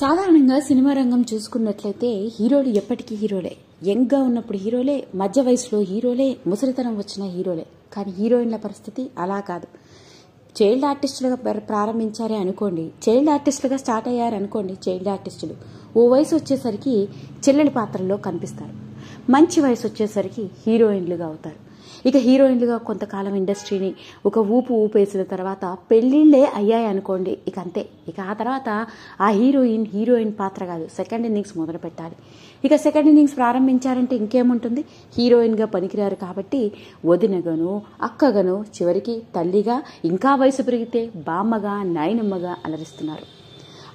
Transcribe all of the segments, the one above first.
సాధారణంగా సినిమా రంగం చూసుకున్నట్లయితే హీరోలు ఎప్పటికీ హీరోలే. యంగ్గా ఉన్నప్పుడు హీరోలే మధ్య వయసులో హీరోలే ముసలితనం వచ్చిన హీరోలే. కానీ హీరోయిన్ల పరిస్థితి అలా కాదు. చైల్డ్ ఆర్టిస్టులుగా ప్ర- ప్రారంభించారే అనుకోండి చైల్డ్ ఆర్టిస్టులుగా స్టార్ట్ అయ్యారు అనుకోండి చైల్డ్ ఆర్టిస్టులు. ఓ వయసు వచ్చేసరికి చెల్లెలి పాత్రల్లో కనిపిస్తారు. మంచి వయసు వచ్చేసరికి హీరోయిన్లుగా అవుతారు. ఇక హీరోయిన్లుగా కొంతకాలం ఇండస్ట్రీని ఒక ఊపు ఊపేసిన తర్వాత పెళ్ళిళ్ళే అయ్యాయి అనుకోండి. ఇక అంతే. ఇక ఆ తర్వాత ఆ హీరోయిన్ హీరోయిన్ పాత్ర కాదు. సెకండ్ ఇన్నింగ్స్ మొదలు పెట్టాలి ఇక సెకండ్ ఇన్నింగ్స్ ప్రారంభించారంటే ఇంకేముంటుంది? హీరోయిన్గా పనికిరారు కాబట్టి వదినగను అక్కగను చివరికి తల్లిగా ఇంకా వయసు పెరిగితే బామ్మగా నాయనమ్మగా అలరిస్తున్నారు.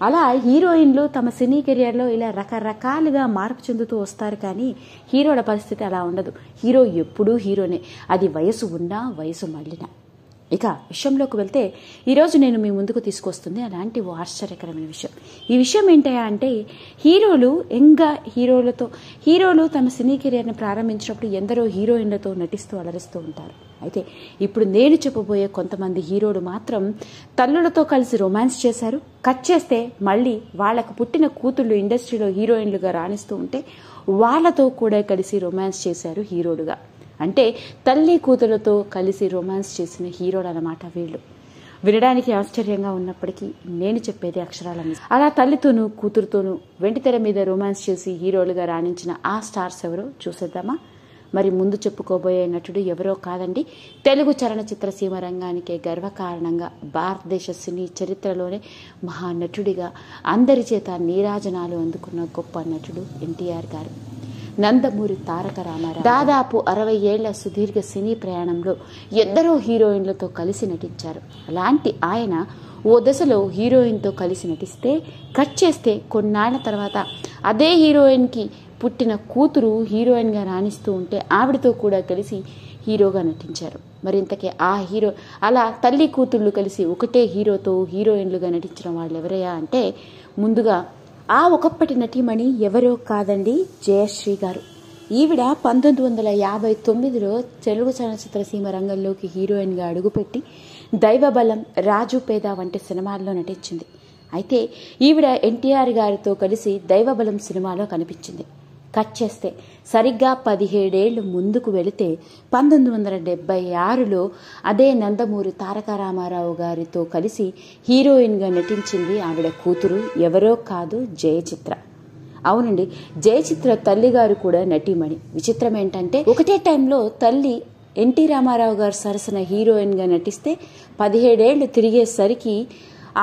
అలా హీరోయిన్లు తమ సినీ కెరియర్లో ఇలా రకరకాలుగా మార్పు చెందుతూ వస్తారు కానీ హీరోల పరిస్థితి అలా ఉండదు. హీరో ఎప్పుడూ హీరోనే. అది వయసు ఉన్నా వయసు మళ్ళినా. ఇక విషయంలోకి వెళ్తే ఈరోజు నేను మీ ముందుకు తీసుకొస్తుంది అలాంటి ఓ ఆశ్చర్యకరమైన విషయం. ఈ విషయం ఏంటయా అంటే హీరోలు ఎంగా హీరోలతో హీరోలు తమ సినీ కెరియర్ని ప్రారంభించినప్పుడు ఎందరో హీరోయిన్లతో నటిస్తూ అలరిస్తూ ఉంటారు. అయితే ఇప్పుడు నేను చెప్పబోయే కొంతమంది హీరోలు మాత్రం తల్లులతో కలిసి రొమాన్స్ చేశారు. కట్ చేస్తే మళ్ళీ వాళ్ళకు పుట్టిన కూతుళ్ళు ఇండస్ట్రీలో హీరోయిన్లుగా రాణిస్తూ ఉంటే వాళ్ళతో కూడా కలిసి రొమాన్స్ చేశారు హీరోలుగా. అంటే తల్లి కూతులతో కలిసి రొమాన్స్ చేసిన హీరోలు అన్నమాట వీళ్ళు. వినడానికి ఆశ్చర్యంగా ఉన్నప్పటికీ నేను చెప్పేది అక్షరాల అలా తల్లితోనూ కూతురుతోనూ వెంటితెర మీద రొమాన్స్ చేసి హీరోలుగా రాణించిన ఆ స్టార్స్ ఎవరో చూసేద్దామా? మరి ముందు చెప్పుకోబోయే నటుడు ఎవరో కాదండి. తెలుగు చలనచిత్ర సీమ రంగానికే గర్వకారణంగా భారతదేశ సినీ చరిత్రలోనే మహానటుడిగా అందరి చేత నీరాజనాలు అందుకున్న గొప్ప నటుడు ఎన్టీఆర్ గారు. నందమూరి తారక రామారావు. దాదాపు అరవై ఏళ్ళ సుదీర్ఘ సినీ ప్రయాణంలో ఎందరో హీరోయిన్లతో కలిసి నటించారు. అలాంటి ఆయన ఓ దశలో హీరోయిన్తో కలిసి నటిస్తే కట్ చేస్తే కొన్నాళ్ళ తర్వాత అదే హీరోయిన్కి పుట్టిన కూతురు హీరోయిన్గా రాణిస్తూ ఉంటే ఆవిడతో కూడా కలిసి హీరోగా నటించారు. మరింతకే ఆ హీరో అలా తల్లి కూతుళ్ళు కలిసి ఒకటే హీరోతో హీరోయిన్లుగా నటించిన వాళ్ళు ఎవరయ్యా అంటే ముందుగా ఆ ఒకప్పటి నటీమణి ఎవరో కాదండి జయశ్రీ గారు. ఈవిడ పంతొమ్మిది వందల యాభై తొమ్మిదిలో తెలుగు చలనచిత్ర సీమ రంగంలోకి హీరోయిన్గా అడుగుపెట్టి దైవబలం రాజు పేద వంటి సినిమాల్లో నటించింది. అయితే ఈవిడ ఎన్టీఆర్ గారితో కలిసి దైవబలం సినిమాలో కనిపించింది. కట్ చేస్తే సరిగ్గా పదిహేడేళ్ళు ముందుకు వెళితే పంతొమ్మిది వందల డెబ్బై ఆరులో అదే నందమూరి తారక రామారావు గారితో కలిసి హీరోయిన్గా నటించింది ఆవిడ కూతురు ఎవరో కాదు జయచిత్ర. అవునండి జయచిత్ర తల్లి గారు కూడా నటీమణి. విచిత్రం ఏంటంటే ఒకటే టైంలో తల్లి ఎన్టీ రామారావు గారు సరసన హీరోయిన్గా నటిస్తే పదిహేడేళ్ళు తిరిగేసరికి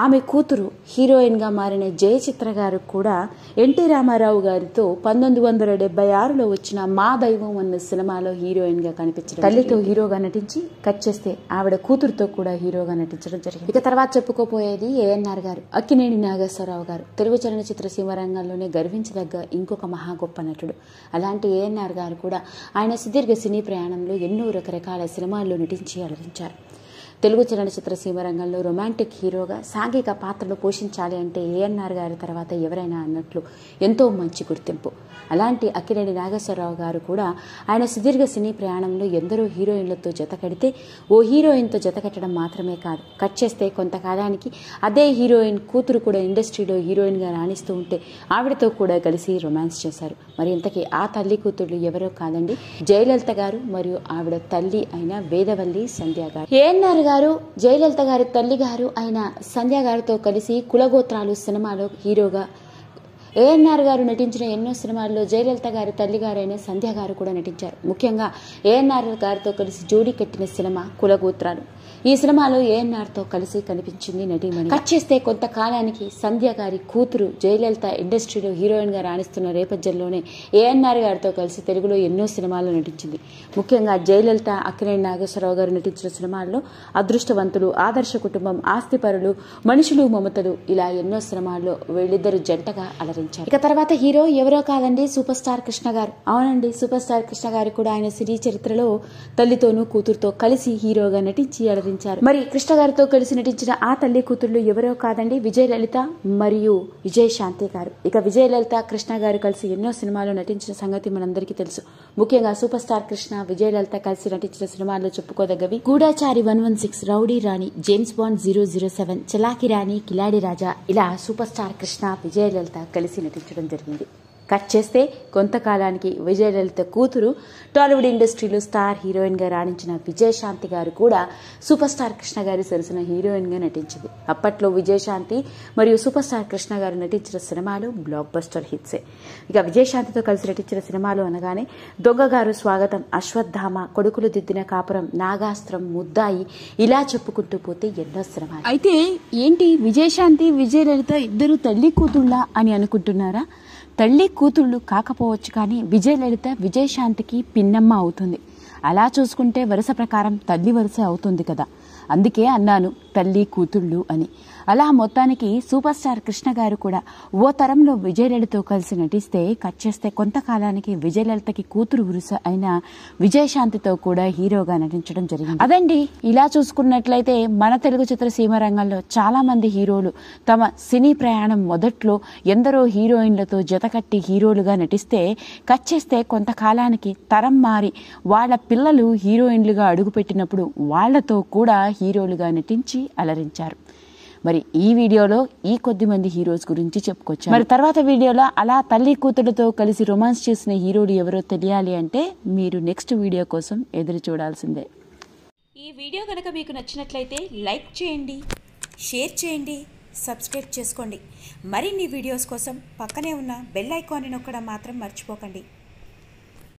ఆమె కూతురు హీరోయిన్గా మారిన జయచిత్ర గారు కూడా ఎన్టీ రామారావు గారితో పంతొమ్మిది వందల డెబ్బై ఆరులో వచ్చిన మా దైవం అన్న సినిమాలో హీరోయిన్గా కనిపించడం తల్లితో హీరోగా నటించి కట్ చేస్తే ఆవిడ కూతురుతో కూడా హీరోగా నటించడం జరిగింది. ఇక తర్వాత చెప్పుకోపోయేది ఏఎన్ఆర్ గారు అక్కినేని నాగేశ్వరరావు గారు. తెలుగు చలనచిత్ర సీమ రంగంలోనే గర్వించదగ్గ ఇంకొక మహా గొప్ప నటుడు. అలాంటి ఏఎన్ఆర్ గారు కూడా ఆయన సుదీర్ఘ సినీ ప్రయాణంలో ఎన్నో రకరకాల సినిమాల్లో నటించి అలరించారు. తెలుగు చలనచిత్ర సీమ రంగంలో రొమాంటిక్ హీరోగా సాంఘిక పాత్రలు పోషించాలి అంటే ఏఎన్ఆర్ గారి తర్వాత ఎవరైనా అన్నట్లు ఎంతో మంచి గుర్తింపు. అలాంటి అక్కినేని నాగేశ్వరరావు గారు కూడా ఆయన సుదీర్ఘ సినీ ప్రయాణంలో ఎందరో హీరోయిన్లతో జత కడితే ఓ హీరోయిన్తో జత కట్టడం మాత్రమే కాదు. కట్ చేస్తే కొంతకాలానికి అదే హీరోయిన్ కూతురు కూడా ఇండస్ట్రీలో హీరోయిన్గా రాణిస్తూ ఉంటే ఆవిడతో కూడా కలిసి రొమాన్స్ చేశారు. మరి ఇంతకీ ఆ తల్లి కూతుర్లు ఎవరో కాదండి. జయలలిత గారు మరియు ఆవిడ తల్లి అయిన వేదవల్లి సంధ్య గారు. ఏఎన్ఆర్ గారు జయలలిత గారి తల్లి గారు అయిన సంధ్య గారితో కలిసి కులగోత్రాలు సినిమాలో హీరోగా ఏఎన్ఆర్ గారు నటించిన ఎన్నో సినిమాల్లో జయలలిత గారి తల్లి గారైన సంధ్య గారు కూడా నటించారు. ముఖ్యంగా ఏఎన్ఆర్ గారితో కలిసి జోడీ కట్టిన సినిమా కులగోత్రాలు. ఈ సినిమాలో ఏఎన్ఆర్తో కలిసి కనిపించింది నటీమణి. కట్ చేస్తే కొంతకాలానికి సంధ్య గారి కూతురు జయలలిత ఇండస్ట్రీలో హీరోయిన్గా రాణిస్తున్న నేపథ్యంలోనే ఏఎన్ఆర్ గారితో కలిసి తెలుగులో ఎన్నో సినిమాల్లో నటించింది. ముఖ్యంగా జయలలిత అక్కినేని నాగేశ్వరరావు గారు నటించిన సినిమాల్లో అదృష్టవంతులు ఆదర్శ కుటుంబం ఆస్తిపరులు మనుషులు మమతలు ఇలా ఎన్నో సినిమాల్లో వీళ్ళిద్దరు జంటగా అలరించారు. ఇక తర్వాత హీరో ఎవరో కాదండి సూపర్ స్టార్ కృష్ణ గారు. అవునండి సూపర్ స్టార్ కృష్ణ గారు కూడా ఆయన సినీ చరిత్రలో తల్లితోనూ కూతురుతో కలిసి హీరోగా నటించి అలరించారు. అలరించారు మరి కృష్ణ గారితో కలిసి నటించిన ఆ తల్లి కూతుళ్ళు ఎవరో కాదండి విజయలలిత మరియు విజయ్ శాంతి గారు. ఇక విజయలలిత కృష్ణ గారు కలిసి ఎన్నో సినిమాలు నటించిన సంగతి మనందరికీ తెలుసు. ముఖ్యంగా సూపర్ స్టార్ కృష్ణ విజయలలిత కలిసి నటించిన సినిమాల్లో చెప్పుకోదగ్గవి Goodachari one one six Rowdy Rani James Bond zero zero seven Chalaki Rani Kiladi Raja ఇలా సూపర్ స్టార్ కృష్ణ విజయలలిత కలిసి నటించడం జరిగింది. కట్ చేస్తే కొంతకాలానికి విజయలలిత కూతురు టాలీవుడ్ ఇండస్ట్రీలో స్టార్ హీరోయిన్గా రాణించిన విజయశాంతి గారు కూడా సూపర్ స్టార్ కృష్ణ గారి సరసన హీరోయిన్గా నటించింది. అప్పట్లో విజయశాంతి మరియు సూపర్ స్టార్ కృష్ణ గారు నటించిన సినిమాలు బ్లాక్ బస్టర్ హిట్సే ఇక విజయశాంతితో కలిసి నటించిన సినిమాలు అనగానే దొంగగారు స్వాగతం అశ్వత్థామ కొడుకులు దిద్దిన కాపురం నాగాస్త్రం ముద్దాయి ఇలా చెప్పుకుంటూ పోతే ఎన్నో సినిమాలు. అయితే ఏంటి విజయశాంతి విజయలలిత ఇద్దరు తల్లి కూతుళ్ళ అని అనుకుంటున్నారా? తల్లి కూతుళ్ళు కాకపోవచ్చు కానీ విజయలలిత విజయశాంతికి పిన్నమ్మ అవుతుంది. అలా చూసుకుంటే వరుస ప్రకారం తల్లి వరుస అవుతుంది కదా. అందుకే అన్నాను తల్లి కూతుళ్ళు అని. అలా మొత్తానికి సూపర్ స్టార్ కృష్ణ గారు కూడా ఓ తరంలో విజయలలితతో కలిసి నటిస్తే కట్ చేస్తే కొంతకాలానికి విజయలలితకి కూతురు వరుస అయిన విజయశాంతితో కూడా హీరోగా నటించడం జరిగింది. అదండి ఇలా చూసుకున్నట్లయితే మన తెలుగు చిత్రసీమ రంగంలో చాలా మంది హీరోలు తమ సినీ ప్రయాణం మొదట్లో ఎందరో హీరోయిన్లతో జతకట్టి హీరోలుగా నటిస్తే కట్ చేస్తే కొంతకాలానికి తరం మారి వాళ్ళ పిల్లలు హీరోయిన్లుగా అడుగుపెట్టినప్పుడు వాళ్ళతో కూడా హీరోలుగా నటించి అలరించారు. మరి ఈ వీడియోలో ఈ కొద్ది మంది హీరోస్ గురించి చెప్పుకొచ్చాను. మరి తర్వాత వీడియోలో అలా తల్లి కూతురుతో కలిసి రొమాన్స్ చేసిన హీరోలు ఎవరో తెలియాలి అంటే మీరు నెక్స్ట్ వీడియో కోసం ఎదురు చూడాల్సిందే. ఈ వీడియో కనుక మీకు నచ్చినట్లయితే లైక్ చేయండి షేర్ చేయండి సబ్స్క్రైబ్ చేసుకోండి. మరిన్ని వీడియోస్ కోసం పక్కనే ఉన్న బెల్ ఐకాన్ని నొక్కడం మాత్రం మర్చిపోకండి.